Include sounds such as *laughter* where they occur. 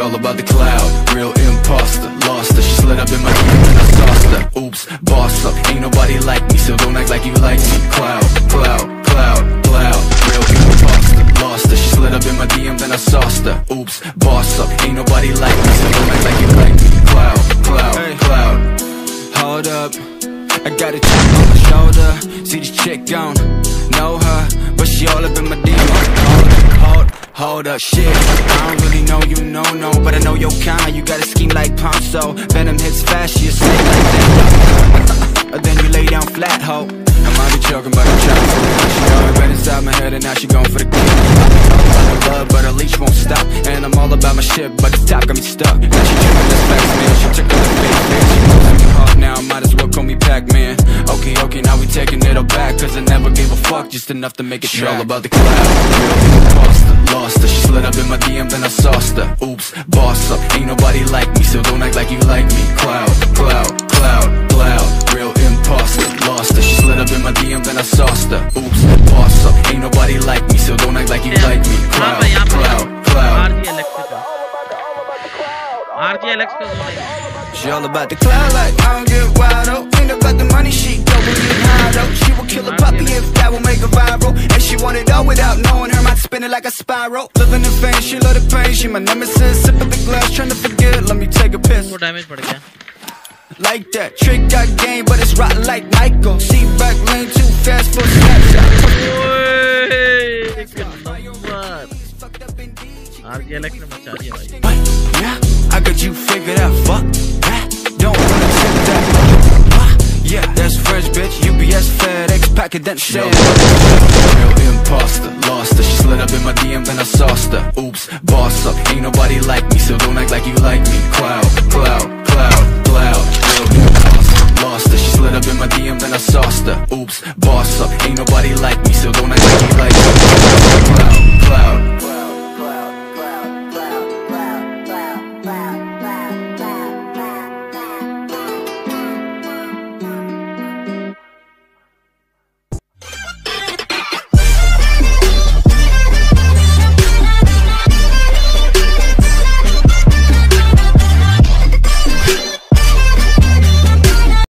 all about the clout. Real imposter, lost her. She slid up in my DM and I sauced her. Oops, boss up. Ain't nobody like me, so don't act like you like me. Clout, clout, clout, clout. Real imposter, lost her. She slid up in my DM then I sauced her. Oops, boss up. Ain't nobody like me, so don't act like you like me. Clout, clout, Hey. clout. Hold up, I got a chip on my shoulder. See this chick gone, know her, but she all up in my DM. Hold up, shit. I don't really know you, no, no, but I know your kind. You got a scheme like Ponzi. Venom hits fast, a snake like that. *laughs* then you lay down flat, ho. I might be choking, but I'm trying to She already been inside my head, and now she going for the kill. About love, but her leash won't stop. And I'm all about my shit, but the top got me stuck. Now she tripping this facts, man. She took the fuck Just enough to make it trail above the cloud Lost her, she slid up in my DM, then I sauced her. Oops, boss up, ain't nobody like me So don't act like you like me. Clout, clout, clout, clout. Real imposter, lost her. She slid up in my DM, then I sauced her. Oops, boss up, ain't nobody like me So don't act like you like me. Clout, clout, clout. RG Alex She all about the clout like I don't get wild up Ain't about the money she got like a spiral. Living in pain, she love the pain. She my nemesis. Sip of the glass, trying to forget. Let me take a piss. वो damage पड़ गया Like that, trick got game, but it's rotten like Michael. See back lane too fast for a snapshot. ओए, एक number RG Alex ने मचा दिया भाई What? Yeah, I got you figured out. Fuck That She all shit. about the clout, real imposter, lost her. She slid up in my DM, then I sauced her. Oops, boss up, ain't nobody like me, so don't act like you like me. Clout, clout, clout, clout, real imposter, lost her. She slid up in my DM, then I sauced her. Oops, boss up, ain't nobody like me, so don't act like you like me.